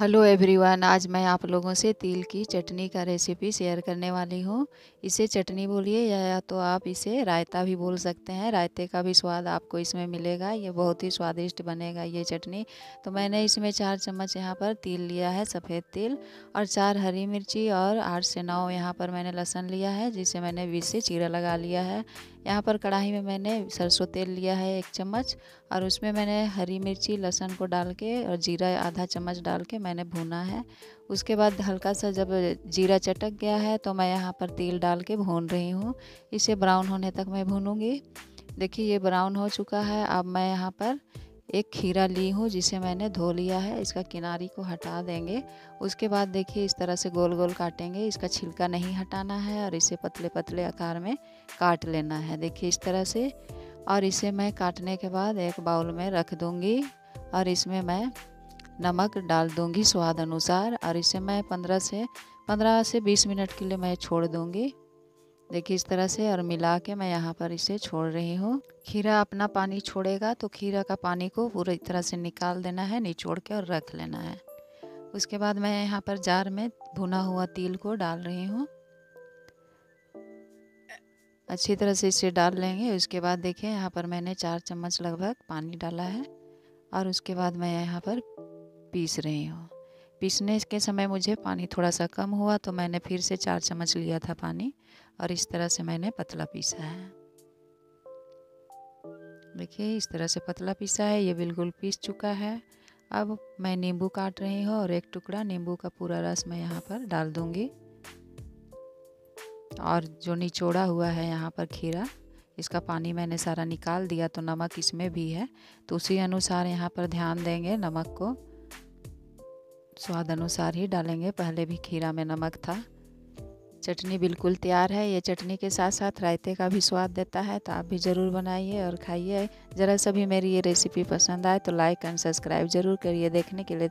Hello everyone, आज मैं आप लोगों से तिल की चटनी का रेसिपी शेयर करने वाली हूँ। इसे चटनी बोलिए या तो आप इसे रायता भी बोल सकते हैं। रायते का भी स्वाद आपको इसमें मिलेगा, ये बहुत ही स्वादिष्ट बनेगा ये चटनी। तो मैंने इसमें चार चम्मच यहाँ पर तिल लिया है, सफ़ेद तिल और चार हरी मिर्ची और आठ से नौ यहाँ पर मैंने लहसन लिया है, जिसे मैंने बीस से चीरा लगा लिया है। यहाँ पर कढ़ाई में मैंने सरसों तेल लिया है एक चम्मच और उसमें मैंने हरी मिर्ची, लहसुन को डाल के और जीरा आधा चम्मच डाल के मैंने भूना है। उसके बाद हल्का सा जब जीरा चटक गया है तो मैं यहाँ पर तेल डाल के भून रही हूँ। इसे ब्राउन होने तक मैं भूनूँगी। देखिए, ये ब्राउन हो चुका है। अब मैं यहाँ पर एक खीरा ली हूँ, जिसे मैंने धो लिया है। इसका किनारी को हटा देंगे। उसके बाद देखिए, इस तरह से गोल गोल काटेंगे। इसका छिलका नहीं हटाना है और इसे पतले पतले आकार में काट लेना है। देखिए, इस तरह से। और इसे मैं काटने के बाद एक बाउल में रख दूँगी। और इसमें मैं नमक डाल दूँगी स्वाद अनुसार। और इसे मैं पंद्रह से पंद्रह से बीस मिनट के लिए मैं छोड़ दूँगी। देखिए इस तरह से और मिला के मैं यहाँ पर इसे छोड़ रही हूँ। खीरा अपना पानी छोड़ेगा तो खीरा का पानी को पूरी तरह से निकाल देना है, निचोड़ के और रख लेना है। उसके बाद मैं यहाँ पर जार में भुना हुआ तिल को डाल रही हूँ। अच्छी तरह से इसे डाल लेंगे। उसके बाद देखिए यहाँ पर मैंने चार चम्मच लगभग पानी डाला है। और उसके बाद मैं यहाँ पर पीस रही हूँ। पीसने के समय मुझे पानी थोड़ा सा कम हुआ तो मैंने फिर से चार चम्मच लिया था पानी और इस तरह से मैंने पतला पीसा है। देखिए, इस तरह से पतला पीसा है, ये बिल्कुल पीस चुका है। अब मैं नींबू काट रही हूँ और एक टुकड़ा नींबू का पूरा रस मैं यहाँ पर डाल दूँगी। और जो निचोड़ा हुआ है यहाँ पर खीरा, इसका पानी मैंने सारा निकाल दिया तो नमक इसमें भी है। तो उसी अनुसार यहाँ पर ध्यान देंगे नमक को। स्वाद अनुसार ही डालेंगे। पहले भी खीरा में नमक था। चटनी बिल्कुल तैयार है। ये चटनी के साथ साथ रायते का भी स्वाद देता है तो आप भी ज़रूर बनाइए और खाइए। ज़रा सभी मेरी ये रेसिपी पसंद आए तो लाइक एंड सब्सक्राइब ज़रूर करिए। देखने के लिए